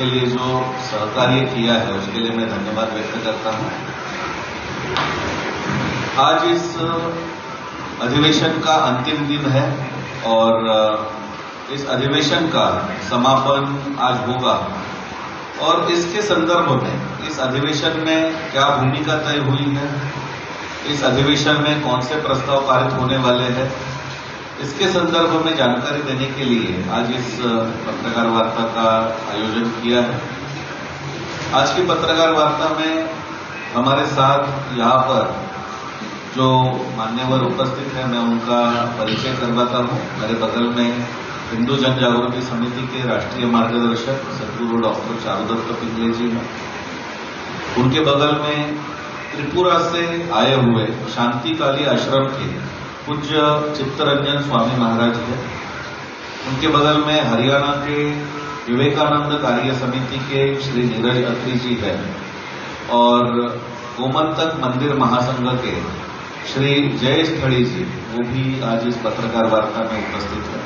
के लिए जो सहकार्य किया है, उसके लिए मैं धन्यवाद व्यक्त करता हूँ। आज इस अधिवेशन का अंतिम दिन है और इस अधिवेशन का समापन आज होगा। और इसके संदर्भ में, इस अधिवेशन में क्या भूमिका तय हुई है? इस अधिवेशन में कौन से प्रस्ताव पारित होने वाले हैं? इसके संदर्भ में जानकारी देने के लिए आज इस पत्रकार वार्ता का आयोजन किया है। आज की पत्रकार वार्ता में हमारे साथ यहाँ पर जो मान्यवर उपस्थित है, मैं उनका परिचय करवाता हूँ। मेरे बगल में हिंदू जन जागृति समिति के राष्ट्रीय मार्गदर्शक सदगुरु डॉक्टर चारुदत्त पिंगले जी हैं। उनके बगल में त्रिपुरा से आए हुए शांतिकाली आश्रम के पूज्य चित्तरंजन स्वामी महाराज है। उनके बगल में हरियाणा के विवेकानंद कार्य समिति के श्री नीरज अत्री जी है और गोमंतक मंदिर महासंघ के श्री जय स्थली जी, वो भी आज इस पत्रकार वार्ता में उपस्थित है।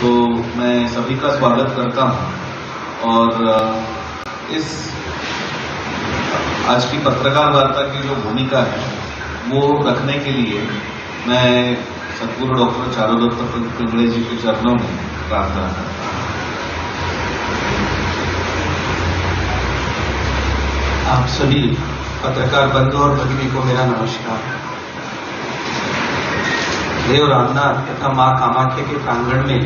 तो मैं सभी का स्वागत करता हूँ और इस आज की पत्रकार वार्ता की जो भूमिका है, वो रखने के लिए मैं सदगुरु डॉक्टर चारुदत्त पिंगले जी के चरणों में प्रार्थना करता आप सभी पत्रकार बंधु और भगिनी को मेरा नमस्कार। देव रामनाथ तथा माँ कामाख्या के प्रांगण में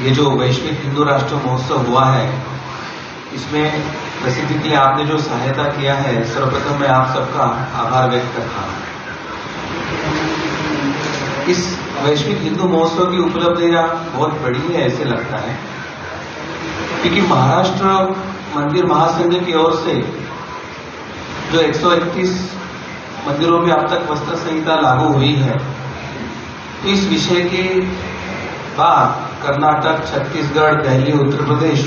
ये जो वैश्विक हिंदू राष्ट्र महोत्सव हुआ है, इसमें प्रसिद्धि के लिए आपने जो सहायता किया है, सर्वप्रथम मैं आप सबका आभार व्यक्त करता हूँ। इस वैश्विक हिंदू महोत्सव की उपलब्धियाँ बहुत बड़ी है, ऐसे लगता है। क्योंकि महाराष्ट्र मंदिर महासंघ की ओर से जो 131 मंदिरों में अब तक वस्त्र संहिता लागू हुई है तो इस विषय के बाद कर्नाटक, छत्तीसगढ़, दिल्ली, उत्तर प्रदेश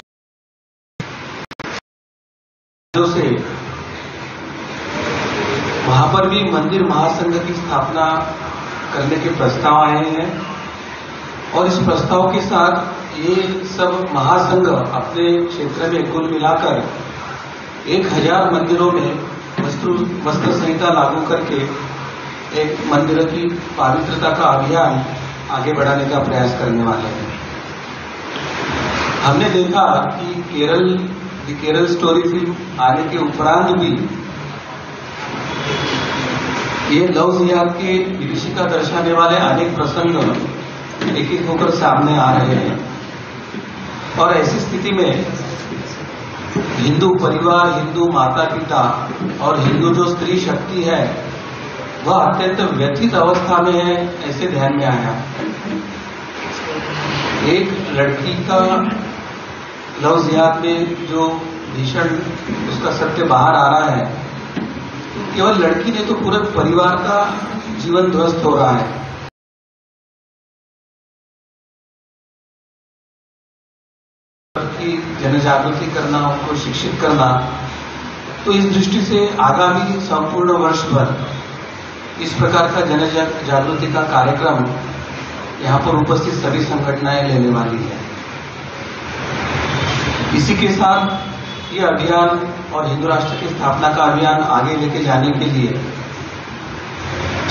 से वहाँ पर भी मंदिर महासंघ की स्थापना करने के प्रस्ताव आए हैं। और इस प्रस्ताव के साथ ये सब महासंघ अपने क्षेत्र में कुल मिलाकर एक हज़ार मंदिरों में वस्त्र वस्त्र संहिता लागू करके एक मंदिर की पवित्रता का अभियान आगे बढ़ाने का प्रयास करने वाले हैं। हमने देखा कि केरल केरल स्टोरी फ़िल्म आने के उपरांत भी ये के विदेशी का दर्शाने वाले अनेक प्रसंग एक एक होकर सामने आ रहे हैं। और ऐसी स्थिति में हिंदू परिवार, हिंदू माता पिता और हिंदू जो स्त्री शक्ति है, वह अत्यंत व्यथित अवस्था में है, ऐसे ध्यान में आया। एक लड़की का लव जिहाद में जो भीषण उसका सत्य बाहर आ रहा है केवल लड़की ने तो पूरे परिवार का जीवन ध्वस्त हो रहा है। की जनजागृति करना, उनको शिक्षित करना तो इस दृष्टि से आगामी संपूर्ण वर्ष भर इस प्रकार का जन जागृति का कार्यक्रम यहाँ पर उपस्थित सभी संगठनाएँ लेने वाली है। इसी के साथ ये अभियान और हिंदू राष्ट्र की स्थापना का अभियान आगे लेके जाने के लिए,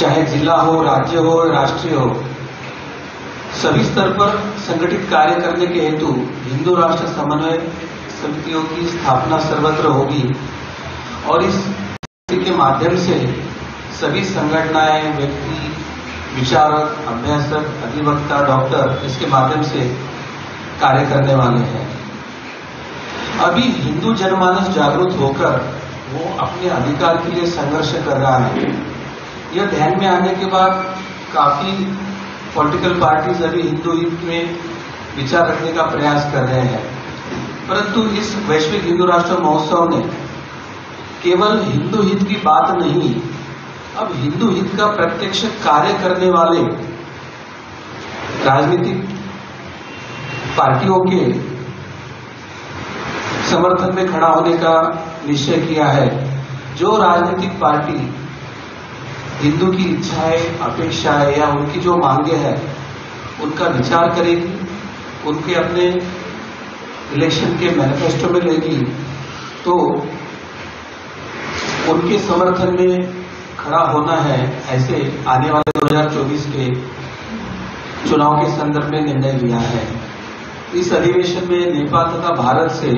चाहे जिला हो, राज्य हो, राष्ट्रीय हो, सभी स्तर पर संगठित कार्य करने के हेतु हिंदू राष्ट्र समन्वय समितियों की स्थापना सर्वत्र होगी और इस के माध्यम से सभी संगठनाएँ, व्यक्ति, विचारक, अभ्यासक, अधिवक्ता, डॉक्टर इसके माध्यम से कार्य करने वाले हैं। अभी हिंदू जनमानस जागरूक होकर वो अपने अधिकार के लिए संघर्ष कर रहा है। यह ध्यान में आने के बाद काफ़ी पॉलिटिकल पार्टीज़ अभी हिंदू हित में विचार रखने का प्रयास कर रहे हैं। परंतु इस वैश्विक हिंदू राष्ट्र महोत्सव ने केवल हिंदू हित की बात नहीं, अब हिंदू हित का प्रत्यक्ष कार्य करने वाले राजनीतिक पार्टियों के समर्थन में खड़ा होने का निश्चय किया है। जो राजनीतिक पार्टी हिंदू की इच्छाएँ, अपेक्षाएँ या उनकी जो मांगे हैं, उनका विचार करेगी, उनके अपने इलेक्शन के मैनिफेस्टो में लेगी तो उनके समर्थन में खड़ा होना है ऐसे आने वाले 2024 के चुनाव के संदर्भ में निर्णय लिया है। इस अधिवेशन में नेपाल तथा भारत से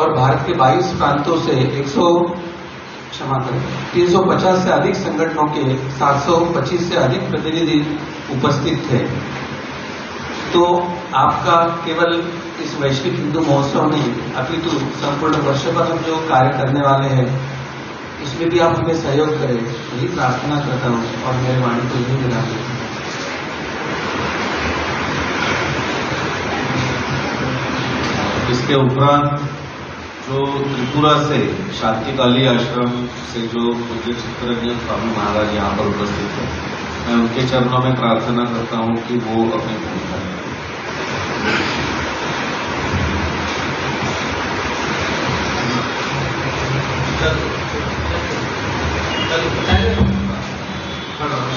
और भारत के 22 प्रांतों से 100 क्षमा करें 350 से अधिक संगठनों के 725 से अधिक प्रतिनिधि उपस्थित थे। तो आपका केवल इस वैश्विक हिंदू महोत्सव में अपितु संपूर्ण वर्ष पर हम जो कार्य करने वाले हैं, इसमें भी आप हमें सहयोग करें, यही प्रार्थना करता हूँ और मेरे वाणी को यही देता इसके उपरांत जो त्रिपुरा से शांतिकाली आश्रम से जो पूज्य चित्रंजन स्वामी महाराज यहाँ पर उपस्थित है, मैं उनके चरणों में प्रार्थना करता हूँ कि वो अपनी भूमिका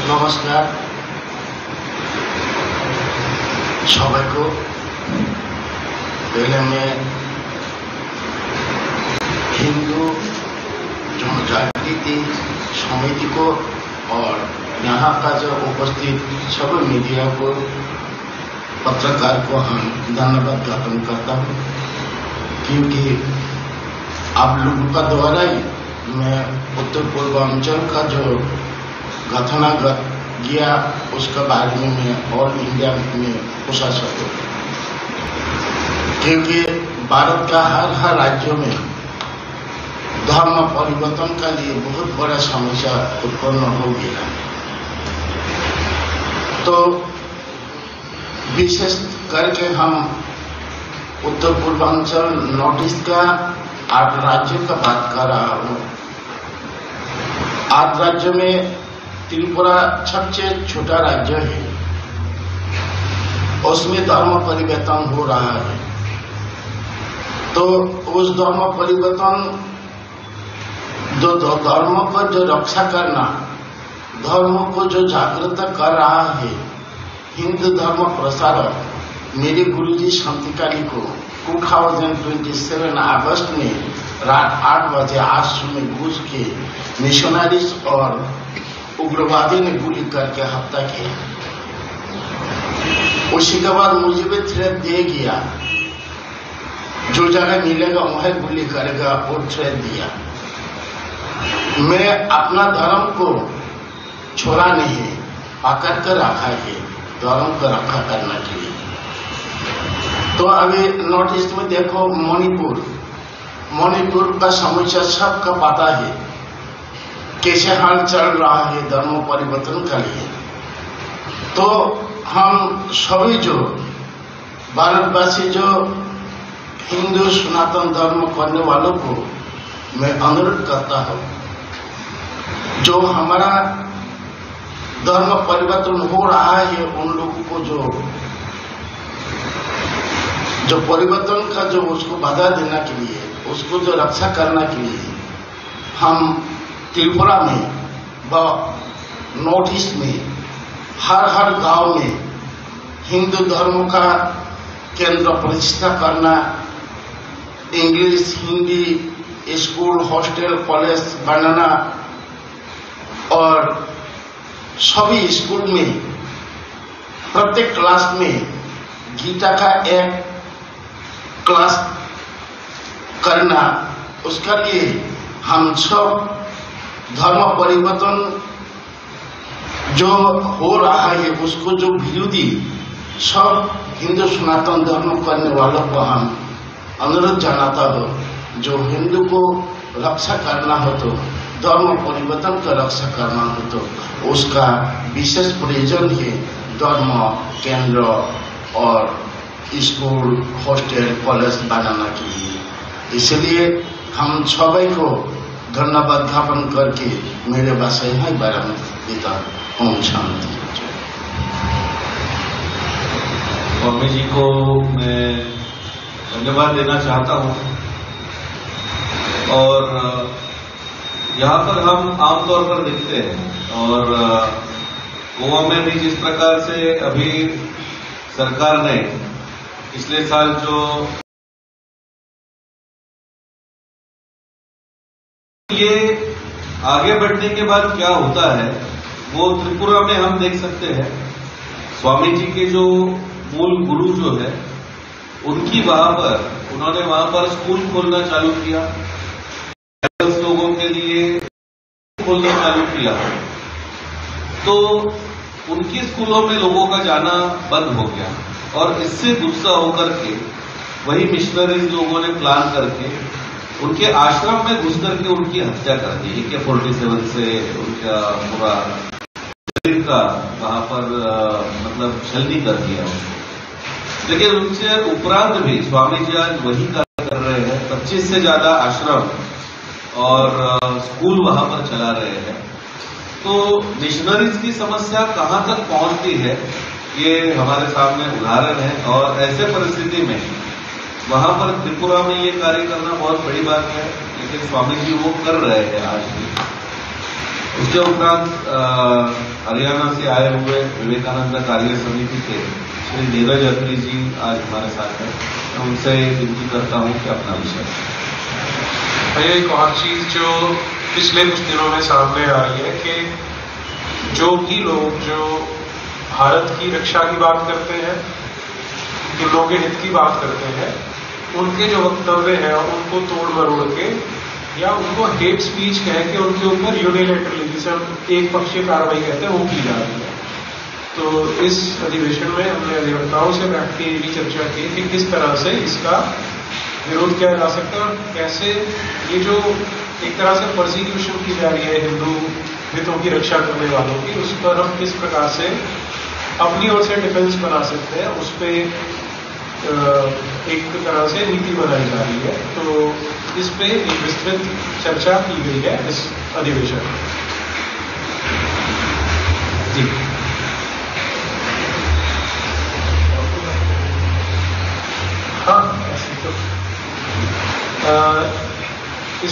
नमस्कार। सबको पहले मैं हिंदू जनजागृति समिति को और यहाँ का जो उपस्थित सभी मीडिया को, पत्रकार को हम धन्यवाद ज्ञापन करता हूँ। क्योंकि आप लोगों का द्वारा ही मैं उत्तर पूर्वांचल का जो घटनागत गया उसके बारे में मैं ऑल इंडिया में पूछा सकूँ क्योंकि भारत का हर हर राज्यों में धर्म परिवर्तन का लिए बहुत बड़ा समस्या उत्पन्न हो गया तो विशेष करके हम उत्तर पूर्वांचल नॉर्थ ईस्ट का आठ राज्यों का बात कर रहा हूँ। आठ राज्य में त्रिपुरा सबसे छोटा राज्य है। उसमें धर्म परिवर्तन हो रहा है। तो उस धर्म परिवर्तन जो धर्म को जो रक्षा करना, धर्म को जो जागृत कर रहा है, हिंदू धर्म प्रसारक मेरे गुरुजी शांतिकारी को 2027 अगस्त में रात आठ बजे आश्रम में घुस के मिशनरीज और उग्रवादी ने गोली करके हत्या किया उसी के बाद मुझे भी थ्रेट दे गया। जो जगह मिलेगा, वहीं गोली करेगा वो थ्रेट दिया। मैं अपना धर्म को छोड़ा नहीं है पकड़ कर रखा है, धर्म को रखा करना लिए तो अभी नॉर्थ ईस्ट में देखो मणिपुर मणिपुर का समस्या सबका पता है, कैसे हाल चल रहा है, धर्म परिवर्तन का लिए। तो हम सभी जो भारतवासी जो हिंदू सनातन धर्म करने वालों को मैं अनुरोध करता हूँ जो हमारा धर्म परिवर्तन हो रहा है, उन लोगों को जो जो परिवर्तन का जो उसको बाधा देने के लिए, उसको जो रक्षा करने के लिए, हम त्रिपुरा में व नॉर्थ ईस्ट में, हर हर गाँव में हिंदू धर्म का केंद्र प्रतिष्ठा करना, English, Hindi, school, hostel, college बनाना और सभी स्कूल में, प्रत्येक क्लास में गीता का एक क्लास करना, उसका लिए हम सब धर्म परिवर्तन जो हो रहा है, उसको जो विरोधी सब हिंदू सनातन धर्म करने वालों को हम अनुरोध जनाता हो, जो हिंदू को रक्षा करना हो तो धर्म परिवर्तन का रक्षा करना हो तो उसका विशेष प्रयोजन है धर्म केंद्र और स्कूल, हॉस्टल, कॉलेज बनाना के लिए। इसलिए हम सभी को धन्यवाद ज्ञापन करके मेरे बात यहाँ बारे में देता ओम शांति। स्वामी जी को मैं धन्यवाद देना चाहता हूँ। और यहाँ पर हम आमतौर पर देखते हैं और गोवा में भी जिस प्रकार से अभी सरकार ने पिछले साल जो ये आगे बढ़ने के बाद क्या होता है, वो त्रिपुरा में हम देख सकते हैं। स्वामी जी के जो मूल गुरु जो है, उनकी वहाँ पर, उन्होंने वहाँ पर स्कूल खोलना चालू किया। खोलना चालू किया तो उनकी स्कूलों में लोगों का जाना बंद हो गया और इससे गुस्सा होकर के, वही मिशनरीज लोगों ने प्लान करके, उनके आश्रम में घुस करके उनकी हत्या कर दी। के फोर्टी सेवन से उनका पूरा शरीर का वहाँ पर मतलब छलनी कर दिया लेकिन उनसे उपरांत भी स्वामी जी आज वही कार्य कर रहे हैं। पच्चीस से ज़्यादा आश्रम और स्कूल वहाँ पर चला रहे हैं। तो मिशनरीज की समस्या कहाँ तक पहुँचती है, ये हमारे सामने उदाहरण है। और ऐसे परिस्थिति में वहाँ पर त्रिपुरा में ये कार्य करना बहुत बड़ी बात है, लेकिन स्वामी जी वो कर रहे हैं आज भी। उसके उपरांत हरियाणा से आए हुए विवेकानंद कार्य समिति के श्री नीरज अत्री जी आज हमारे साथ हैं। मैं उनसे विनती करता हूँ कि अपना विषय भैया एक और चीज़ जो पिछले कुछ दिनों में सामने आ रही है कि जो भी लोग जो भारत की रक्षा की बात करते हैं हिंदुओं के हित की बात करते हैं, उनके जो वक्तव्य है, उनको तोड़ मरोड़ के या उनको हेट स्पीच कह के उनके ऊपर यूनिलेटरली जिसे हम एक पक्षीय कार्रवाई कहते हैं, वो की जा रही है। तो इस अधिवेशन में हमने अधिवक्ताओं से बैठ के ये भी चर्चा की कि किस तरह से इसका विरोध किया जा सकता है और कैसे ये जो एक तरह से प्रोसिक्यूशन की जा रही है हिंदू हितों की रक्षा करने वालों की, उस पर हम किस प्रकार से अपनी ओर से डिफेंस बना सकते हैं, उस पर एक तरह से नीति बनाई जा रही है। तो इस पे एक विस्तृत चर्चा की गई है इस अधिवेशन में। जी।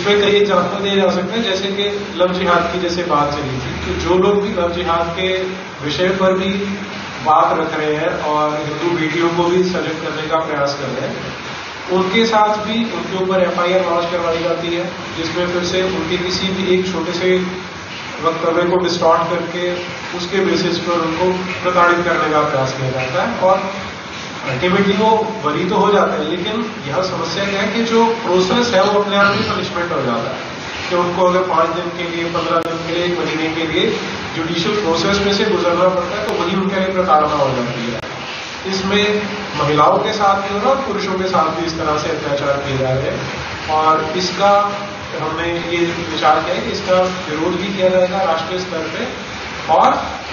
इसमें कई एग्ज़ाम्पल दिए जा सकते हैं जैसे कि लव जिहाद की जैसे बात चली थी। तो जो लोग भी लव जिहाद के विषय पर भी बात रख रहे हैं और हिंदू वीडियो को भी सजग करने का प्रयास कर रहे हैं, उनके साथ भी उनके ऊपर एफआईआर लॉन्च करवाई जाती है, जिसमें फिर से उनके किसी भी एक छोटे से वक्तव्य को डिस्टॉर्ट करके उसके बेसिस पर उनको प्रताड़ित करने का प्रयास किया जाता है और अल्टीमेटली वो बरी तो हो जाता है, लेकिन यह समस्या क्या है कि जो प्रोसेस है, वो अपने आप ही पनिशमेंट हो जाता है कि उनको अगर पाँच दिन के लिए, पंद्रह दिन के लिए, एक महीने के लिए जुडिशियल प्रोसेस में से गुजरना पड़ता है तो वही उनके लिए प्रताड़ना हो जाती है। इसमें महिलाओं के साथ भी हो रहा पुरुषों के साथ भी इस तरह से अत्याचार किए जा रहे हैं। और इसका हमने ये विचार किया है कि इसका विरोध भी किया जाएगा राष्ट्रीय स्तर पे, और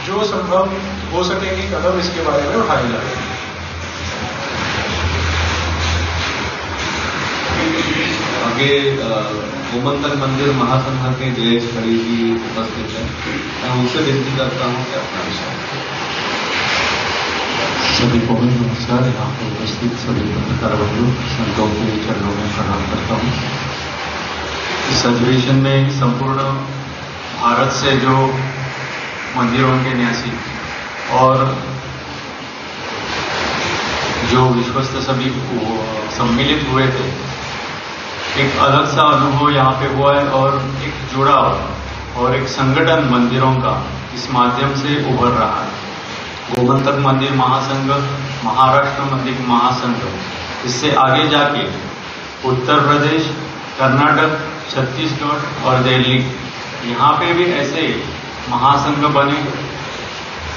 जो संभव हो सकेगी कदम इसके बारे में उठाए जाएँगे आगे गोमंतक मंदिर, महासंघ के जयेश खड़ी जी उपस्थित है। मैं उनसे विनती करता हूँ कि अपना विषय सभी को भी नमस्कार। यहाँ पर उपस्थित सभी पत्रकार बंधु, संतों के चरणों में प्रणाम करता हूँ। इस अधिवेशन में संपूर्ण भारत से जो मंदिरों के न्यासी और जो विश्वस्त सभी सम्मिलित हुए थे एक अलग सा अनुभव यहाँ पे हुआ है और एक जुड़ाव और एक संगठन मंदिरों का इस माध्यम से उभर रहा है। गोमंतक मंदिर महासंघ, महाराष्ट्र मंदिर महासंघ। इससे आगे जाके उत्तर प्रदेश, कर्नाटक, छत्तीसगढ़ और दिल्ली। यहाँ पे भी ऐसे महासंघ बने।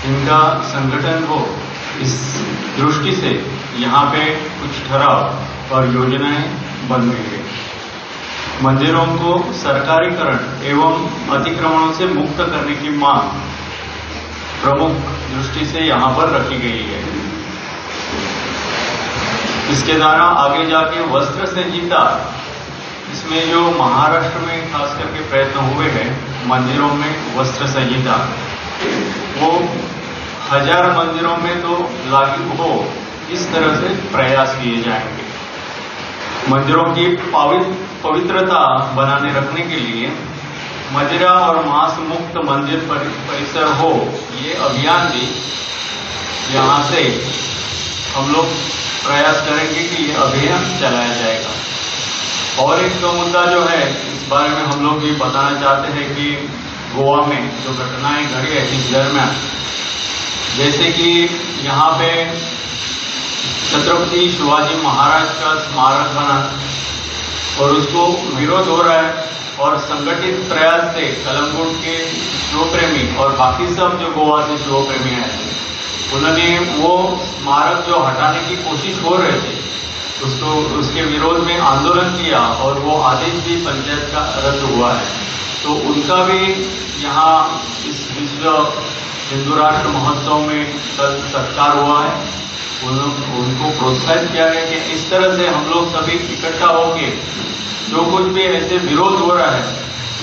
इनका संगठन हो, इस दृष्टि से यहाँ पे कुछ ठहराव और योजनाएँ बन गई है मंदिरों को सरकारीकरण एवं अतिक्रमणों से मुक्त करने की मांग प्रमुख दृष्टि से यहाँ पर रखी गई है। इसके द्वारा आगे जाके वस्त्र संहिता, इसमें जो महाराष्ट्र में खास करके प्रयत्न हुए हैं, मंदिरों में वस्त्र संहिता, वो हज़ार मंदिरों में तो लागू हो, इस तरह से प्रयास किए जाएँगे। मंदिरों की पवित्रता बनाने रखने के लिए मदिरा और मांस मुक्त मंदिर परिसर हो, ये अभियान भी यहाँ से हम लोग प्रयास करेंगे कि ये अभियान चलाया जाएगा। और एक तो मुद्दा जो है, इस बारे में हम लोग ये बताना चाहते हैं कि गोवा में जो घटनाएँ घड़ी है इस दरमियान, जैसे कि यहाँ पे छत्रपति शिवाजी महाराज का स्मारक बना और उसको विरोध हो रहा है और संगठित प्रयास से कलमगुट के शिव प्रेमी और बाकी सब जो गोवा से शिव प्रेमी आए थे उन्होंने वो स्मारक जो हटाने की कोशिश हो रहे थे, उसको, उसके विरोध में आंदोलन किया और वो आदेश भी पंचायत का रद्द हुआ है। तो उनका भी यहाँ इस विश्व हिंदू राष्ट्र महोत्सव में कल सत्कार हुआ है। उन, उनको प्रोत्साहित किया गया कि इस तरह से हम लोग सभी इकट्ठा होके जो कुछ भी ऐसे विरोध हो रहा है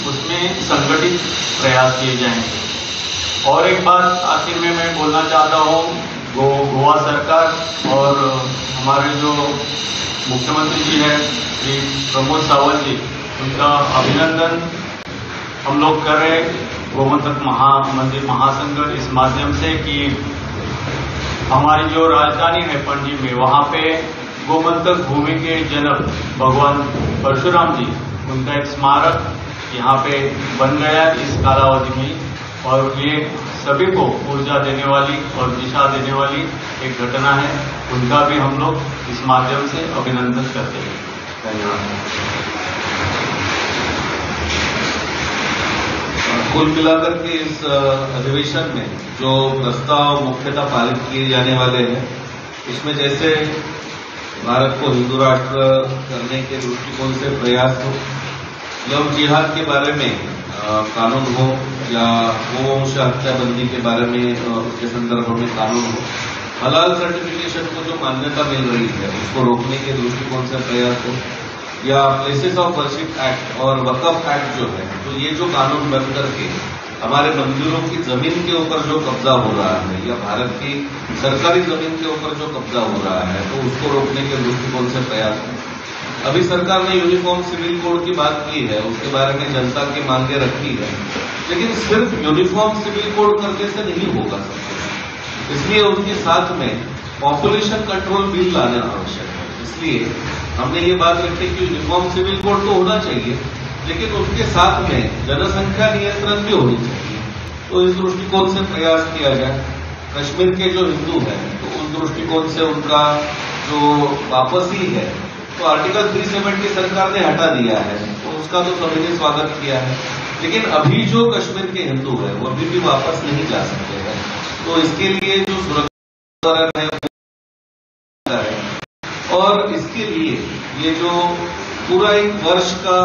उसमें संगठित प्रयास किए जाएँगे। और एक बात आखिर में मैं बोलना चाहता हूँ गो गोवा सरकार और हमारे जो मुख्यमंत्री जी हैं श्री प्रमोद सावंत जी उनका अभिनंदन हम लोग कर रहे गोमतक महा मंदिर महासंघ इस माध्यम से कि हमारी जो राजधानी है पणजी में, वहाँ पे गोमंतक भूमि के जनक भगवान परशुराम जी, उनका एक स्मारक यहाँ पे बन गया इस कालावधि में और ये सभी को ऊर्जा देने वाली और दिशा देने वाली एक घटना है। उनका भी हम लोग इस माध्यम से अभिनंदन करते हैं। धन्यवाद। कुल मिलाकर के इस अधिवेशन में जो प्रस्ताव मुख्यतः पारित किए जाने वाले हैं उसमें जैसे भारत को हिंदू राष्ट्र करने के दृष्टिकोण से प्रयास हो लव जिहाद के बारे में कानून हो, या गोवंश हत्याबंदी के बारे में उसके संदर्भ में कानून हो, हलाल सर्टिफिकेशन को जो मान्यता मिल रही है, उसको रोकने के दृष्टिकोण से प्रयास हो या प्लेसेस ऑफ़ वर्शिप एक्ट और वकफ एक्ट जो है तो ये जो कानून बन करके हमारे मंदिरों की ज़मीन के ऊपर जो कब्जा हो रहा है या भारत की सरकारी ज़मीन के ऊपर जो कब्जा हो रहा है तो उसको रोकने के दृष्टिकोण से प्रयास है। अभी सरकार ने यूनिफॉर्म सिविल कोड की बात की है, उसके बारे में जनता की मांगे रखी है, लेकिन सिर्फ़ यूनिफॉर्म सिविल कोड करने से नहीं होगा इसलिए उनके साथ में पॉपुलेशन कंट्रोल बिल लाना आवश्यक है। इसलिए हमने ये बात रखी कि यूनिफॉर्म सिविल कोड तो होना चाहिए, लेकिन उसके साथ में जनसंख्या नियंत्रण भी होनी चाहिए। तो इस दृष्टिकोण से प्रयास किया जाए। कश्मीर के जो हिंदू हैं तो उस दृष्टिकोण से उनका जो वापसी है तो आर्टिकल 370 सरकार ने हटा दिया है तो उसका तो सभी ने स्वागत किया है। लेकिन अभी जो कश्मीर के हिंदू है, वो अभी भी वापस नहीं जा सकते हैं। तो इसके लिए जो सुरक्षा है और इसके लिए ये जो पूरा एक वर्ष का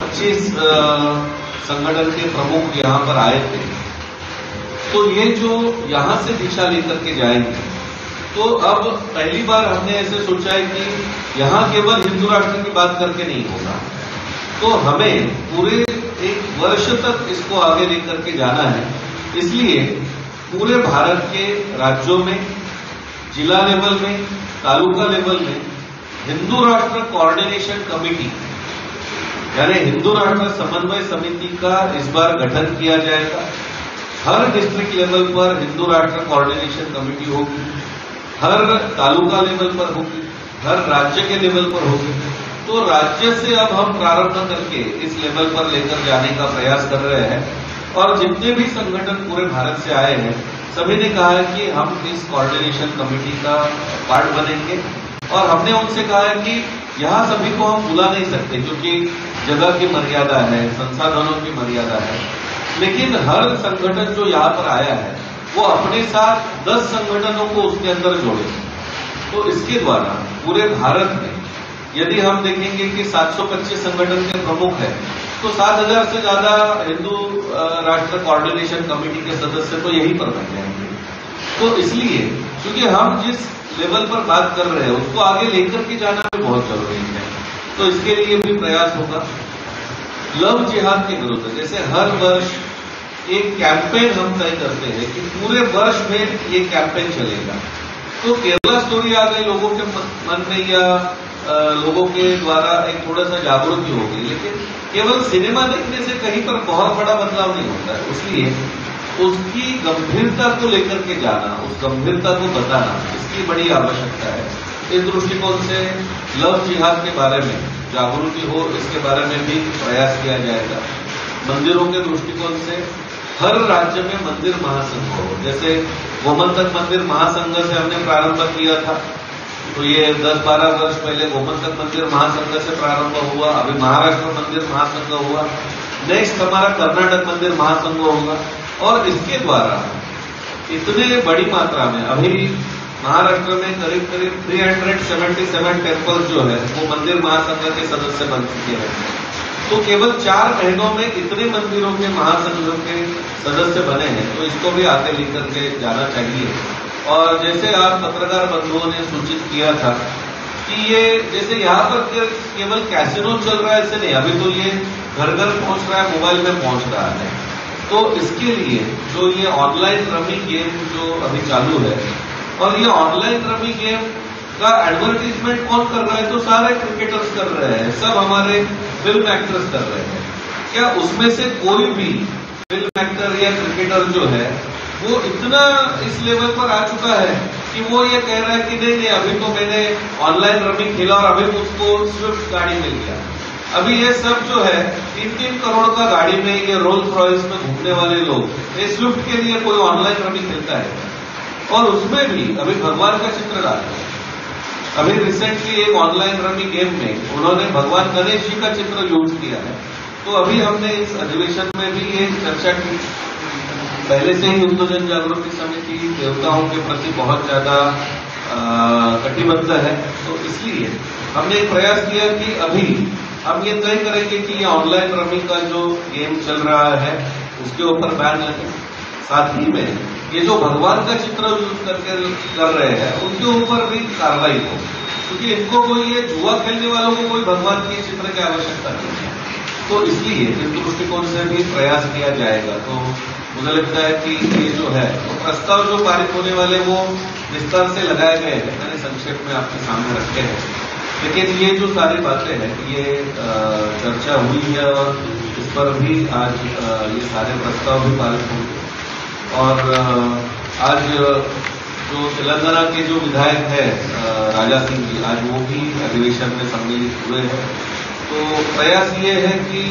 पच्चीस संगठन के प्रमुख यहाँ पर आए थे तो ये जो यहाँ से दिशा लेकर के जाएँगे तो अब पहली बार हमने ऐसे सोचा है कि यहाँ केवल हिंदू राष्ट्र की बात करके नहीं होगा तो हमें पूरे एक वर्ष तक इसको आगे लेकर के जाना है, इसलिए पूरे भारत के राज्यों में जिला लेवल में, तालुका लेवल में हिंदू राष्ट्र कोऑर्डिनेशन कमेटी यानी हिंदू राष्ट्र समन्वय समिति का इस बार गठन किया जाएगा। हर डिस्ट्रिक्ट लेवल पर हिंदू राष्ट्र कोऑर्डिनेशन कमेटी होगी, हर तालुका लेवल पर होगी, हर राज्य के लेवल पर होगी। तो राज्य से अब हम प्रारंभ करके इस लेवल पर लेकर जाने का प्रयास कर रहे हैं और जितने भी संगठन पूरे भारत से आए हैं सभी ने कहा है कि हम इस कोऑर्डिनेशन कमेटी का पार्ट बनेंगे और हमने उनसे कहा है कि यहाँ सभी को हम बुला नहीं सकते, क्योंकि जगह की मर्यादा है, संसाधनों की मर्यादा है। लेकिन हर संगठन जो यहाँ पर आया है, वो अपने साथ दस संगठनों को उसके अंदर जोड़े। तो इसके द्वारा पूरे भारत में यदि हम देखेंगे कि 725 संगठन के प्रमुख हैं तो सात हज़ार से ज़्यादा हिंदू राष्ट्र कोऑर्डिनेशन कमेटी के सदस्य तो यही पर बन जाएँगे तो इसलिए, क्योंकि हम जिस लेवल पर बात कर रहे हैं, उसको आगे लेकर के जाना भी बहुत ज़रूरी है। तो इसके लिए भी प्रयास होगा। लव जिहाद के विरुद्ध, जैसे हर वर्ष एक कैंपेन हम तय करते हैं कि पूरे वर्ष में ये कैंपेन चलेगा। तो केरला स्टोरी आ गई लोगों के मन में या लोगों के द्वारा एक थोड़ा सा जागृति हो गई, लेकिन केवल सिनेमा देखने से कहीं पर बहुत बड़ा बदलाव नहीं होता है। इसलिए उसकी गंभीरता को लेकर के जाना, उस गंभीरता को बताना, इसकी बड़ी आवश्यकता है। इस दृष्टिकोण से लव जिहाद के बारे में जागृति हो, इसके बारे में भी प्रयास किया जाएगा। मंदिरों के दृष्टिकोण से हर राज्य में मंदिर महासंघ हो। जैसे गोमंतक मंदिर महासंघ से हमने प्रारंभ किया था। तो ये 10-12 वर्ष पहले गोमंतक मंदिर महासंघ से प्रारंभ हुआ, अभी महाराष्ट्र मंदिर महासंघ हुआ। नेक्स्ट हमारा कर्नाटक मंदिर महासंघ होगा। और इसके द्वारा इतने बड़ी मात्रा में, अभी महाराष्ट्र में करीब करीब 377 टेंपल जो है, वो मंदिर महासंघ के सदस्य बन चुके हैं। तो केवल चार महीनों में इतने मंदिरों के महासंघ के सदस्य बने हैं तो इसको भी आगे लेकर के जाना चाहिए। और जैसे आप पत्रकार बंधुओं ने सूचित किया था कि ये जैसे यहाँ पर केवल कैसिनो चल रहा है ऐसे नहीं, अभी तो ये घर घर पहुँच रहा है मोबाइल में पहुँच रहा है। तो इसके लिए जो ये ऑनलाइन रमी गेम जो अभी चालू है, और ये ऑनलाइन रमी गेम का एडवर्टीजमेंट कौन कर रहा है? तो सारे क्रिकेटर्स कर रहे हैं, सब हमारे फ़िल्म एक्टर्स कर रहे हैं। क्या उसमें से कोई भी फ़िल्म एक्टर या क्रिकेटर जो है वो इतना इस लेवल पर आ चुका है कि वो ये कह रहा है कि नहीं नहीं, अभी तो मैंने ऑनलाइन रमी खेला और अभी मुझको स्विफ्ट गाड़ी मिल गया। अभी ये सब जो है तीन तीन करोड़ का गाड़ी में ये रोल्स रॉयल्स में घूमने वाले लोग, ये स्विफ्ट के लिए कोई ऑनलाइन रमी खेलता है? और उसमें भी अभी भगवान का चित्र डालते हैं। अभी रिसेंटली एक ऑनलाइन रनिंग गेम में उन्होंने भगवान गणेश जी का चित्र यूज़ किया है। तो अभी हमने इस अधिवेशन में भी ये चर्चा की। पहले से ही हिंदू जन जागृति समिति देवताओं के प्रति बहुत ज़्यादा कटिबद्ध है। तो इसलिए हमने एक प्रयास किया कि अभी हम ये तय करेंगे कि ये ऑनलाइन रमी का जो गेम चल रहा है, उसके ऊपर बैन लगे। साथ ही में ये जो भगवान का चित्र यूज़ करके कर रहे हैं, उनके ऊपर भी कार्रवाई हो। क्योंकि इनको कोई ये जुआ खेलने वालों को कोई भगवान के चित्र की आवश्यकता नहीं है। तो इसलिए इस दृष्टिकोण से भी प्रयास किया जाएगा। तो मुझे लगता है कि ये जो है तो प्रस्ताव जो पारित होने वाले वो विस्तार से लगाए गए हैं, मैंने संक्षेप में आपके सामने रखे हैं। लेकिन ये जो सारी बातें हैं, ये चर्चा हुई है और इस पर भी आज ये सारे प्रस्ताव भी पारित होंगे। और आज जो तेलंगाना के जो विधायक है राजा सिंह जी, आज वो भी अधिवेशन में सम्मिलित हुए हैं। तो प्रयास ये है कि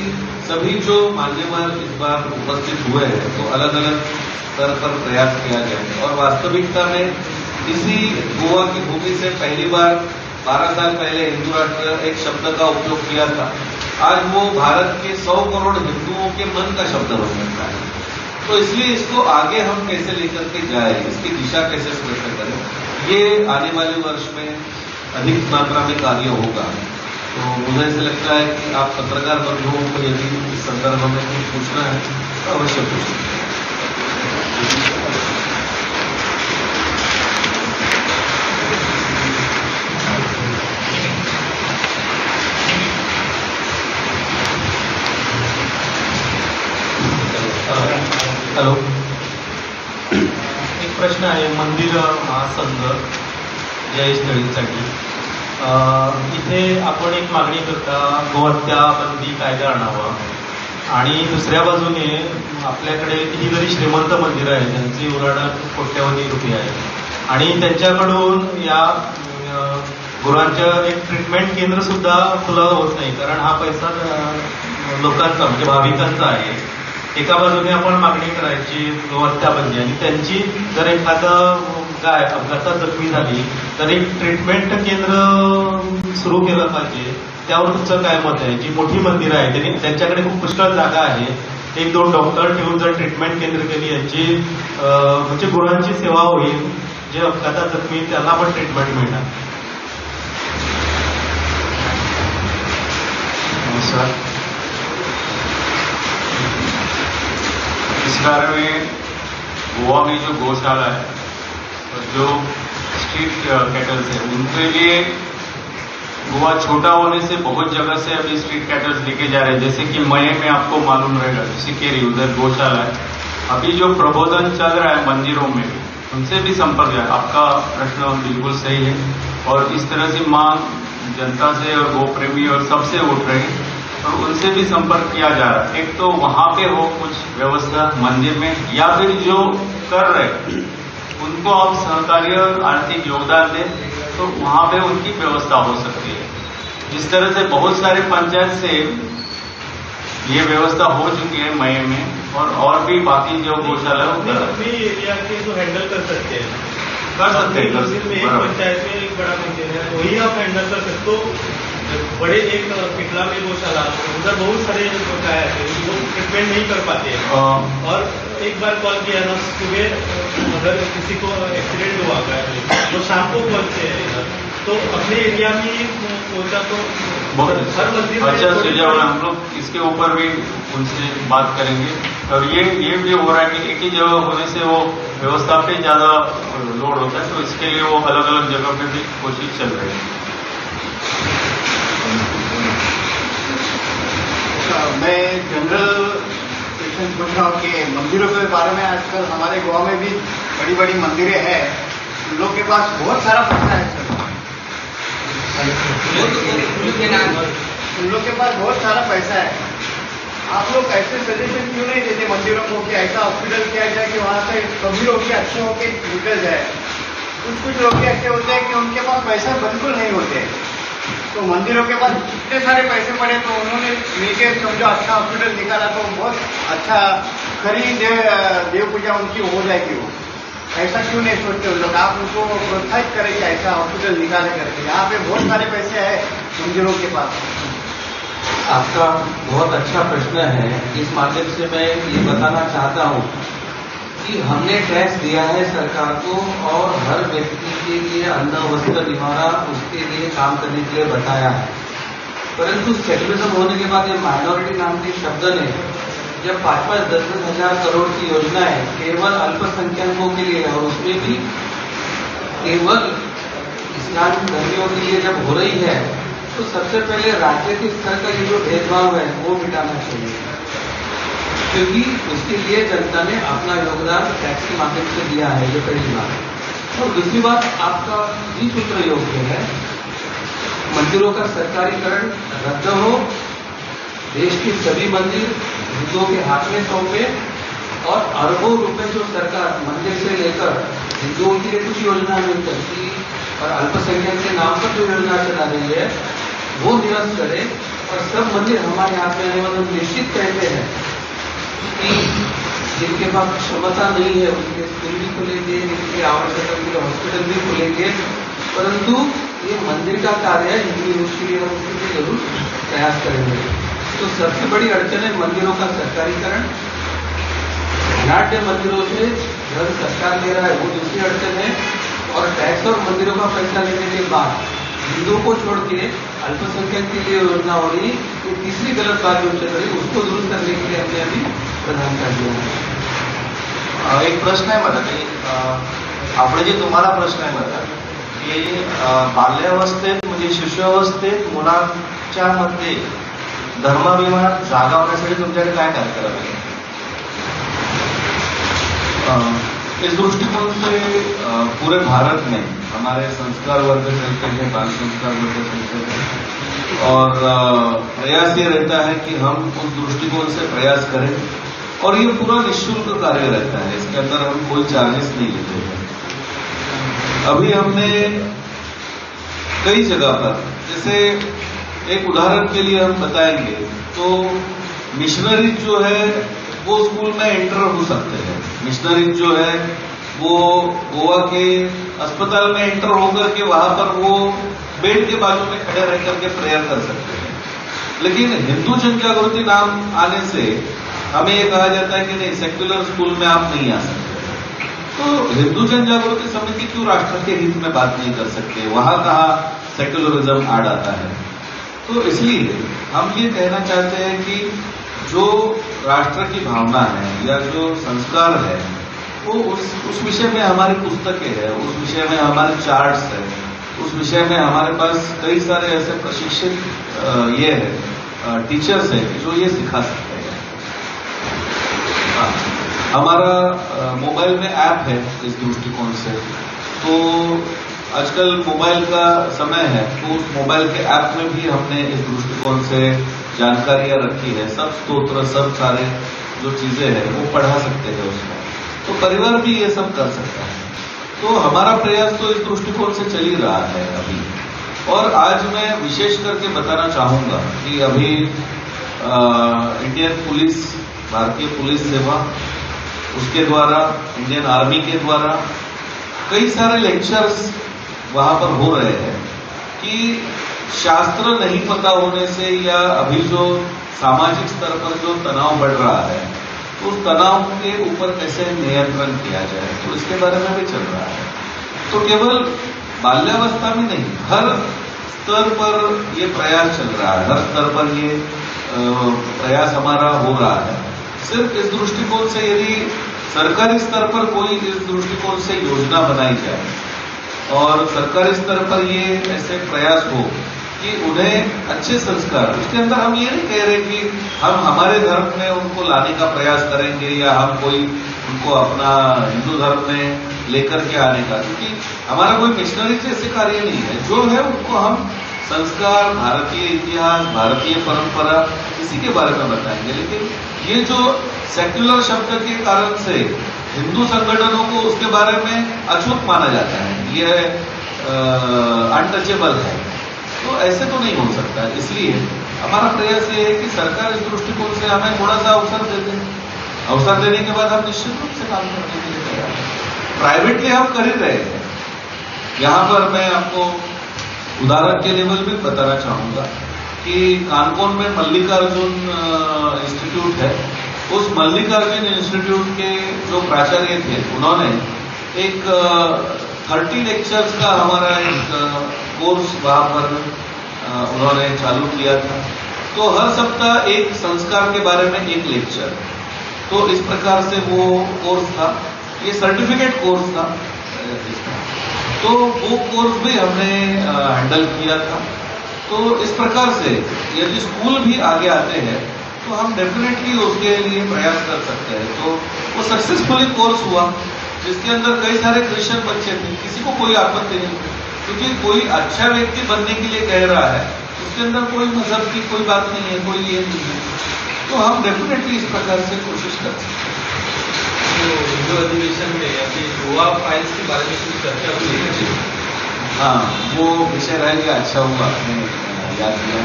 सभी जो मान्यवर इस बार उपस्थित हुए हैं तो अलग अलग स्तर पर प्रयास किया जाए। और वास्तविकता में इसी गोवा की भूमि से पहली बार 12 साल पहले हिंदू राष्ट्र एक शब्द का उपयोग किया था। आज वो भारत के 100 करोड़ हिंदुओं के मन का शब्द हो सकता है। तो इसलिए इसको आगे हम कैसे लेकर के जाए, इसकी दिशा कैसे स्पष्ट करें, ये आने वाले वर्ष में अधिक मात्रा में कार्य होगा। तो मुझे ऐसे लगता है कि आप पत्रकार बंधुओं को यदि इस संदर्भ में कुछ पूछना है तो अवश्य पूछें हेलो। एक प्रश्न आहे, मंदिर महासंघ जयस्थळीसाठी इथे आपण एक मागणी करता गोहत्या बंदी कायदा आणावा. आणि दुसऱ्या बाजूने आपल्याकडे ही जरी श्रीमंत मंदिर आहे त्यांची उलाढाल कोट्यवधी रुपये आहे आणि त्यांच्याकडून या गुरांचं एक ट्रीटमेंट केंद्र सुद्धा खुला होत नाही कारण हा पैसा लोकांचा म्हणजे भाविकांचा आहे. एका बाजूने आपण मागणी करायची बंदी. आणि त्यांची जर एखादं काय अपघातात जखमी झाली तर एक ट्रीटमेंट केंद्र सुरू केलं पाहिजे. त्यावर तुमचं काय मत आहे? जी मोठी मंदिरं आहे त्यांनी त्यांच्याकडे खूप पुष्कळ जागा आहे. एक दोन डॉक्टर ठेवून जर ट्रीटमेंट केंद्र केली यांची म्हणजे गुरांची सेवा होईल जे अपघातात जखमी त्यांना पण ट्रीटमेंट मिळणार. नमस्कार. इस बारे में गोवा में जो गौशाला है जो स्ट्रीट कैटल्स है, उनके लिए गोवा छोटा होने से बहुत जगह से अभी स्ट्रीट कैटल्स लेके जा रहे हैं। जैसे कि मय में आपको मालूम रहेगा, सिकेरी, उधर गौशाला है। अभी जो प्रबोधन चल रहा है मंदिरों में, उनसे भी संपर्क है। आपका प्रश्न बिल्कुल सही है। और इस तरह से मांग जनता से और गो प्रेमी और सबसे उठ रहे हैं और उनसे भी संपर्क किया जा रहा है। एक तो वहाँ पे हो कुछ व्यवस्था मंदिर में, या फिर जो कर रहे उनको आप सहकारी और आर्थिक योगदान दें तो वहाँ पे उनकी व्यवस्था हो सकती है। जिस तरह से बहुत सारे पंचायत से ये व्यवस्था हो चुकी है मई में और और भी बाकी जो गौशाला है एरिया के तो हैंडल कर सकते हैं। कर सकते हैं, पंचायत में एक बड़ा मंदिर है वही आप हैंडल कर सकते हो। बड़े एक पिछला में गौशाला उधर बहुत सारे पंचायत है वो ट्रीटमेंट नहीं कर पाते हैं। और एक बार कॉल किया ना सुबह अगर किसी को एक्सीडेंट हुआ है तो शाम को पहुँचते हैं इधर। तो अपने एरिया में ही पहुँचा तो बहुत हर मंदिर अच्छा सुझाव है। हम लोग इसके ऊपर भी उनसे बात करेंगे। और ये ये भी हो रहा है कि एक ही जगह होने से वो व्यवस्था पे ज़्यादा लोड होता है तो इसके लिए वो अलग अलग जगह पे भी कोशिश चल रही है। मैं जनरल क्वेश्चन पूछ रहा हूँ कि मंदिरों के बारे में आजकल हमारे गोवा में भी बड़ी बड़ी मंदिरें हैं। उन लोग के पास बहुत सारा पैसा है, सर। उन लोग के पास बहुत सारा पैसा है। आप लोग ऐसे सजेशन क्यों नहीं देते मंदिरों को कि ऐसा हॉस्पिटल किया जाए कि वहाँ से सभी रोगी अच्छे होके निकल जाए? कुछ कुछ रोगी ऐसे होते हैं कि उनके पास पैसा बिल्कुल नहीं होते। तो मंदिरों के पास इतने सारे पैसे पड़े तो उन्होंने मिलके समझो अच्छा हॉस्पिटल निकाला तो बहुत अच्छा खरी देव देव पूजा उनकी हो जाएगी वो। ऐसा क्यों नहीं सोचते उन लोग? आप उनको प्रोत्साहित करेंगे ऐसा हॉस्पिटल निकाले करके। यहाँ पे बहुत सारे पैसे है मंदिरों के पास। आपका बहुत अच्छा प्रश्न है। इस माध्यम से मैं ये बताना चाहता हूँ कि हमने टैक्स दिया है सरकार को और हर व्यक्ति के लिए अन्न वस्त्र निवारा उसके लिए काम करने के लिए बताया है। परंतु सेकुलरिज्म होने के बाद ये माइनॉरिटी नाम के शब्द ने जब पाँच पाँच दस दस हज़ार करोड़ की योजना है, केवल अल्पसंख्यकों के लिए और उसमें भी केवल इस्लाम धर्मियों के लिए जब हो रही है तो सबसे पहले राज्य के स्तर का ये जो भेदभाव है, वो मिटाना चाहिए। क्योंकि उसके लिए जनता ने अपना योगदान टैक्स के माध्यम से दिया है ये पहली बात। और दूसरी बात, आपका जी सूत्र योग्य है। मंदिरों का सरकारीकरण रद्द हो, देश के सभी मंदिर हिंदुओं के हाथ में सौंपे, और अरबों रुपए जो सरकार मंदिर से लेकर हिंदुओं के लिए कुछ योजना नहीं करती, और अल्पसंख्यक के नाम पर जो योजना चला रही है, वो निरस्त करे, और सब मंदिर हमारे हाथ में आने वाले निश्चित कहते हैं। जिनके पास क्षमता नहीं है, उनके स्कूल भी खुलेंगे, जिनकी आवश्यकता के लिए हॉस्पिटल भी खुलेंगे। परंतु ये मंदिर का कार्य है, हिंदू यूनिवर्सिटी हम उसके ज़रूर प्रयास करेंगे। तो सबसे बड़ी अड़चन है मंदिरों का सरकारीकरण। धनाढ़ मंदिरों से धन सरकार दे रहा है, वो दूसरी अड़चन है। और टैक्स और मंदिरों का पैसा लेने के बाद हिंदुओं को छोड़ के अल्पसंख्यक के लिए योजना हो रही ये तीसरी गलत बात जो चल रही है उसको दुरुस्त करने के लिए हमने अभी प्रदान कर दिया है। एक प्रश्न आहे मला की अ, आपण जे तुम्हाला प्रश्न आहे मला की बाल्यावस्थेत म्हणजे शिशुअवस्थेत मुलांच्या मध्ये धर्माभिमान जागावण्यासाठी तुमच्याकडे काय कार्य करावे इस दृष्टिकोण से पूरे भारत में हमारे संस्कार वर्ग चलते हैं बाल संस्कार वर्ग चलते हैं और प्रयास ये रहता है कि हम उस दृष्टिकोण से प्रयास करें, और ये पूरा निःशुल्क कार्य रहता है, इसके अंदर हम कोई चार्जेस नहीं लेते हैं। अभी हमने कई जगह पर, जैसे एक उदाहरण के लिए हम बताएँगे तो मिशनरी जो है वो स्कूल में एंटर हो सकते हैं। मिशनरी जो है, वो गोवा के अस्पताल में एंटर होकर के वहाँ पर वो बेड के बाजू में खड़े रह करके प्रेयर कर सकते हैं। लेकिन हिंदू जन जागृति नाम आने से हमें ये कहा जाता है कि नहीं, सेक्युलर स्कूल में आप नहीं आ सकते। तो हिंदू जन जागृति समिति क्यों राष्ट्र के हित में बात नहीं कर सकते? वहाँ कहा सेक्युलरिज्म आड़ आता है। तो इसलिए हम ये कहना चाहते हैं कि जो राष्ट्र की भावना है या जो संस्कार है वो उस उस विषय में हमारी पुस्तकें हैं उस विषय में हमारे चार्ट्स है उस विषय में हमारे पास कई सारे ऐसे प्रशिक्षित ये है टीचर्स है जो ये सिखा सकते हैं। हाँ, हमारा मोबाइल में ऐप है इस दृष्टिकोण से। तो आजकल मोबाइल का समय है तो उस मोबाइल के ऐप में भी हमने इस दृष्टिकोण से जानकारियाँ रखी है, सब स्त्रोत्र सब सारे जो चीज़ें हैं, वो पढ़ा सकते हैं उसमें। तो परिवार भी ये सब कर सकता है। तो हमारा प्रयास तो इस दृष्टिकोण से चल ही रहा है अभी। और आज मैं विशेष करके बताना चाहूँगा कि अभी इंडियन पुलिस, भारतीय पुलिस सेवा, उसके द्वारा, इंडियन आर्मी के द्वारा, कई सारे लेक्चर्स वहाँ पर हो रहे हैं कि शास्त्र नहीं पता होने से या अभी जो सामाजिक स्तर पर जो तनाव बढ़ रहा है तो उस तनाव के ऊपर कैसे नियंत्रण किया जाए? तो इसके बारे में भी चल रहा है। तो केवल बाल्यावस्था में नहीं, हर स्तर पर ये प्रयास चल रहा है। हर स्तर पर ये प्रयास हमारा हो रहा है। सिर्फ़ इस दृष्टिकोण से यदि सरकारी स्तर पर कोई इस दृष्टिकोण से योजना बनाई जाए और सरकारी स्तर पर ये ऐसे प्रयास हो कि उन्हें अच्छे संस्कार, उसके अंदर हम ये नहीं कह रहे कि हम हमारे धर्म में उनको लाने का प्रयास करेंगे या हम कोई उनको अपना हिंदू धर्म में लेकर के आने का, क्योंकि हमारा कोई मिशनरी जैसे कार्य नहीं है। जो है उनको हम संस्कार, भारतीय इतिहास, भारतीय परंपरा, इसी के बारे में बताएँगे। लेकिन ये जो सेक्युलर शब्द के कारण से हिंदू संगठनों को उसके बारे में अछूत माना जाता है, ये अनटचेबल है। तो ऐसे तो नहीं हो सकता। इसलिए हमारा प्रयास ये है कि सरकार इस दृष्टिकोण से हमें थोड़ा सा अवसर दे दे। अवसर देने के बाद हम निश्चित रूप से काम करने के लिए तैयार प्राइवेटली हम कर ही रहे हैं। यहाँ पर मैं आपको उदाहरण के लेवल भी बताना चाहूँगा कि कानपुर में मल्लिकार्जुन इंस्टीट्यूट है। उस मल्लिकार्जुन इंस्टीट्यूट के जो प्राचार्य थे, उन्होंने एक थर्टी लेक्चर्स का हमारा एक कोर्स वहाँ पर उन्होंने चालू किया था। तो हर सप्ताह एक संस्कार के बारे में एक लेक्चर तो इस प्रकार से वो कोर्स था। ये सर्टिफिकेट कोर्स था। तो वो कोर्स भी हमने हैंडल किया था। तो इस प्रकार से यदि स्कूल भी आगे आते हैं तो हम डेफिनेटली उसके लिए प्रयास कर सकते हैं। तो वो सक्सेसफुली कोर्स हुआ, जिसके अंदर कई सारे क्रिश्चियन बच्चे थे। किसी को कोई आपत्ति नहीं क्योंकि कोई अच्छा व्यक्ति बनने के लिए कह रहा है उसके अंदर कोई मज़हब की कोई बात नहीं है कोई ये नहीं है। तो हम डेफिनेटली इस प्रकार से कोशिश कर सकते हैं। तो हिंदू अधिवेशन में अभी गोवा फाइल्स के बारे में कुछ चर्चा हुई हाँ? वो विषय रह गया अच्छा हुआ आपने याद किया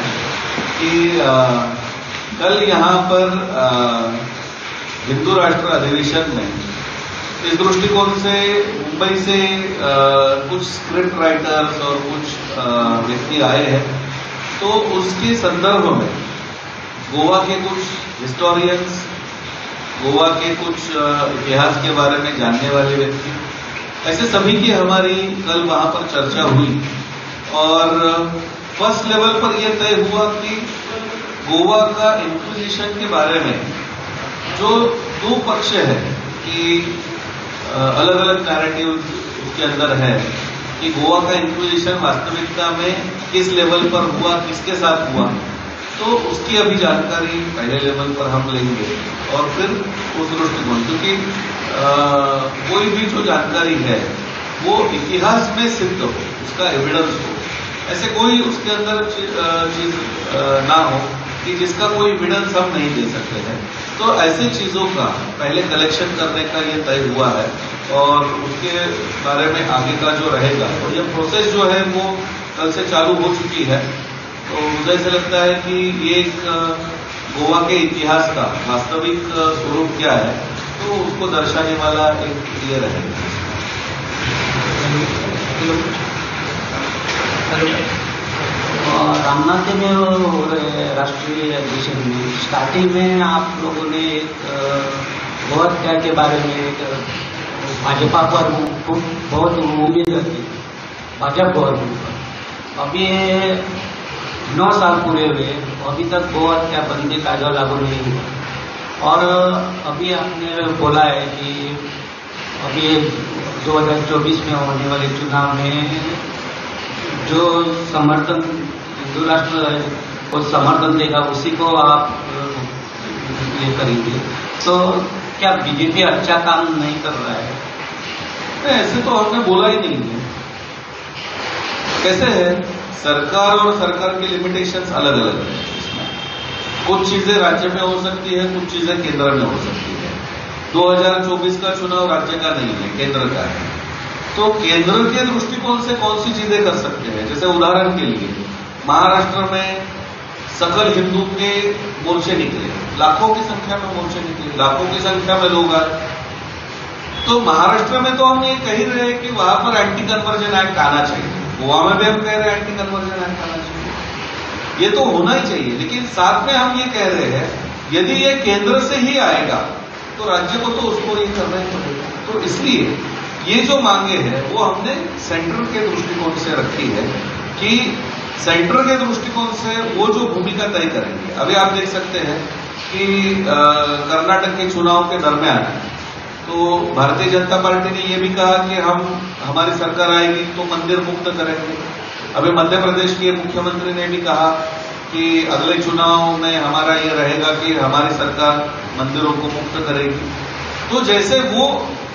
कि आ, कल यहाँ पर आ, हिंदू राष्ट्र अधिवेशन में इस दृष्टिकोण से मुंबई से आ, कुछ स्क्रिप्ट राइटर्स और कुछ व्यक्ति आए हैं। तो उसके संदर्भ में गोवा के कुछ हिस्टोरियंस गोवा के कुछ इतिहास के बारे में जानने वाले व्यक्ति ऐसे सभी की हमारी कल वहाँ पर चर्चा हुई। और फ़र्स्ट लेवल पर यह तय हुआ कि गोवा का इंक्विजिशन के बारे में जो दो पक्ष है कि अलग अलग नैरेटिव उसके अंदर है कि गोवा का इंक्विजिशन वास्तविकता में किस लेवल पर हुआ, किसके साथ हुआ। तो उसकी अभी जानकारी पहले लेवल पर हम लेंगे और फिर उस दृष्टिकोण, क्योंकि कोई भी जो जानकारी है, वो इतिहास में सिद्ध हो, उसका एविडेंस हो। ऐसे कोई उसके अंदर चीज़ ना हो कि जिसका कोई एविडेंस हम नहीं दे सकते हैं। तो ऐसे चीज़ों का, पहले कलेक्शन करने का ये तय हुआ है और उसके बारे में आगे का जो रहेगा और ये प्रोसेस जो है वो कल से चालू हो चुकी है। तो मुझे ऐसा लगता है कि ये एक गोवा के इतिहास का वास्तविक स्वरूप क्या है तो उसको दर्शाने वाला एक ये रहेगा। रामनाथ में हो रहे राष्ट्रीय अधिवेशन में। स्टार्टिंग में आप लोगों ने एक गौहत्या के बारे में, एक भाजपा पर खूब बहुत उम्मीद रखी। भाजपा गवर्नमेंट पर अभी नौ साल पूरे हुए, अभी तक गौ हत्या बंदी कायदा लागू नहीं हुआ और अभी आपने बोला है कि अभी 2024 में होने वाले चुनाव में जो समर्थन हिंदू राष्ट्र को समर्थन देगा, उसी को आप ये करेंगे। तो क्या बीजेपी अच्छा काम नहीं कर रहा है? ऐसे तो हमने बोला ही नहीं है। कैसे है? सरकार और सरकार की लिमिटेशंस अलग अलग है। कुछ चीज़ें राज्य में हो सकती है, कुछ चीज़ें केंद्र में हो सकती है। 2024 का चुनाव राज्य का नहीं है, केंद्र का है। तो केंद्र के दृष्टिकोण से कौन सी चीज़ें कर सकते हैं? जैसे उदाहरण के लिए महाराष्ट्र में सकल हिंदू के मोर्चे निकले। लाखों की संख्या में मोर्चे निकले। लाखों की संख्या में लोग आए। तो महाराष्ट्र में तो हम ये कह ही रहे हैं कि वहाँ पर एंटी कन्वर्जन एक्ट आना चाहिए। गोवा में भी हम कह रहे हैं एंटी कन्वर्जन एक्ट आना चाहिए। ये तो होना ही चाहिए। लेकिन साथ में हम ये कह रहे हैं, यदि ये केंद्र से ही आएगा तो राज्य को तो उसको ये करना ही पड़ेगा। तो इसलिए ये जो मांगे हैं, वो हमने सेंटर के दृष्टिकोण से रखी है कि सेंटर के दृष्टिकोण से वो जो भूमिका तय करेंगे। अभी आप देख सकते हैं कि कर्नाटक के चुनाव के दरमियान तो भारतीय जनता पार्टी ने ये भी कहा कि हम, हमारी सरकार आएगी तो मंदिर मुक्त करेंगे। अभी मध्य प्रदेश के मुख्यमंत्री ने भी कहा कि अगले चुनाव में हमारा ये रहेगा कि हमारी सरकार मंदिरों को मुक्त करेगी। तो जैसे वो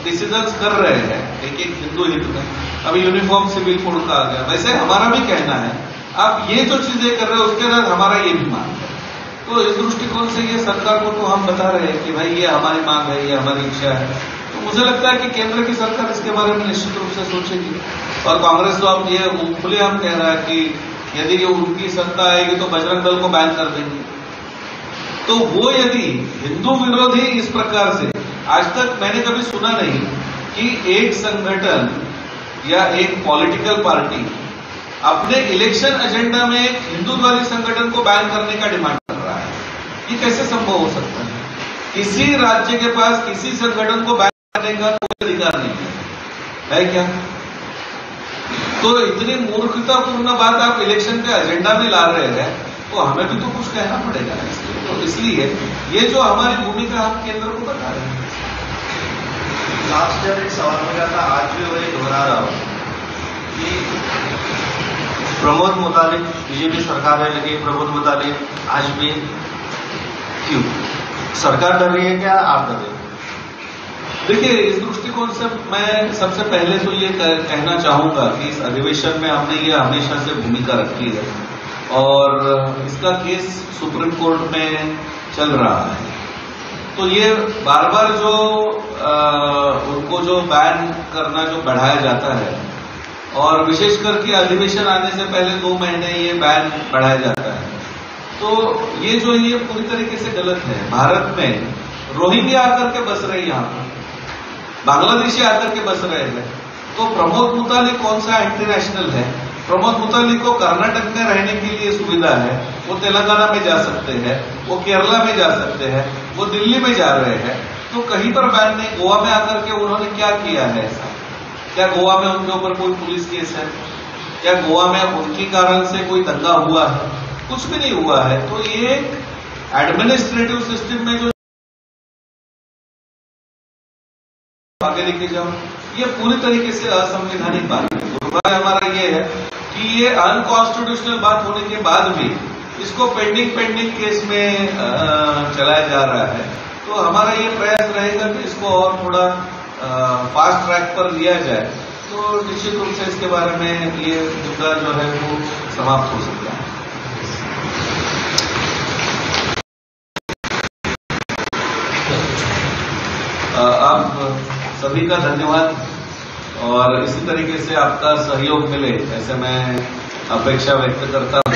डिसीज़न कर रहे हैं एक एक हिंदू हित में, अभी यूनिफॉर्म सिविल कोड का आ गया वैसे हमारा भी कहना है आप ये जो चीज़ें कर रहे हो, उसके अंदर हमारा ये भी मांग है। तो इस दृष्टिकोण से ये सरकार को तो हम बता रहे हैं कि भाई, ये हमारी मांग है, ये हमारी इच्छा है। तो मुझे लगता है कि केंद्र की सरकार इसके बारे में निश्चित रूप से सोचेगी। और कांग्रेस तो आप ये खुले हम कह रहा है कि यदि ये उनकी सत्ता आएगी तो बजरंग दल को बैन कर देंगे। तो वो यदि हिंदू विरोधी इस प्रकार से, आज तक मैंने कभी सुना नहीं कि एक संगठन या एक पॉलिटिकल पार्टी अपने इलेक्शन एजेंडा में एक हिंदुत्ववादी संगठन को बैन करने का डिमांड कर रहा है। ये कैसे संभव हो सकता है? किसी राज्य के पास किसी संगठन को बैन करने का कोई अधिकार नहीं है। है क्या? तो इतनी मूर्खतापूर्ण बात आप इलेक्शन के एजेंडा में ला रहे हैं तो हमें भी तो कुछ कहना पड़ेगा तो इसलिए ये जो हमारी भूमिका हम केंद्र को बता रहे हैं। लास्ट ईयर एक सवाल मेरा था, आज भी वही दोहरा रहा हूँ कि प्रमोद मुतालिक बीजेपी सरकार है लेकिन प्रमोद मुतालिक आज भी क्यों? सरकार डर रही है क्या? आप कर रहे देखिए इस दृष्टिकोण से मैं सबसे पहले तो ये कहना चाहूँगा कि इस अधिवेशन में हमने ये हमेशा से भूमिका रखी है और इसका केस सुप्रीम कोर्ट में चल रहा है। तो ये बार बार जो आ, उनको जो बैन करना जो बढ़ाया जाता है और विशेष करके अधिवेशन आने से पहले दो महीने ये बैन बढ़ाया जाता है। तो ये जो ये पूरी तरीके से गलत है। भारत में रोहिंग्या आकर के बस रहे यहाँ पर। बांग्लादेशी आकर के बस रहे हैं। तो प्रमोद मुतालिक कौन सा इंटरनेशनल है? प्रमोद मुतालिक को कर्नाटक में रहने के लिए सुविधा है। वो तेलंगाना में जा सकते हैं। वो केरला में जा सकते हैं। वो दिल्ली में जा रहे हैं। तो कहीं पर बैन नहीं, गोवा में आकर के उन्होंने क्या किया है? ऐसा क्या गोवा में उनके ऊपर कोई पुलिस केस है? क्या गोवा में उनके कारण से कोई दंगा हुआ है? कुछ भी नहीं हुआ है। तो ये एडमिनिस्ट्रेटिव सिस्टम में जो आगे लेके जाओ, ये पूरी तरीके से असंवैधानिक बात है। दुर्भाग्य हमारा ये है कि ये अनकॉन्स्टिट्यूशनल बात होने के बाद भी इसको पेंडिंग पेंडिंग केस में चलाया जा रहा है। तो हमारा ये प्रयास रहेगा कि इसको और थोड़ा फास्ट ट्रैक पर लिया जाए तो निश्चित रूप से इसके बारे में ये मुद्दा जो है वो समाप्त हो सकता है। आप सभी का धन्यवाद, और इसी तरीके से आपका सहयोग मिले, ऐसे मैं अपेक्षा व्यक्त करता हूँ।